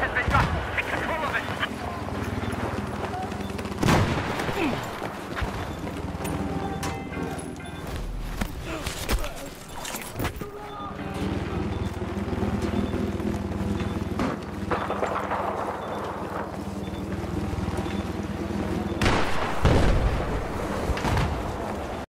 has been got. Take control of it. Hmm.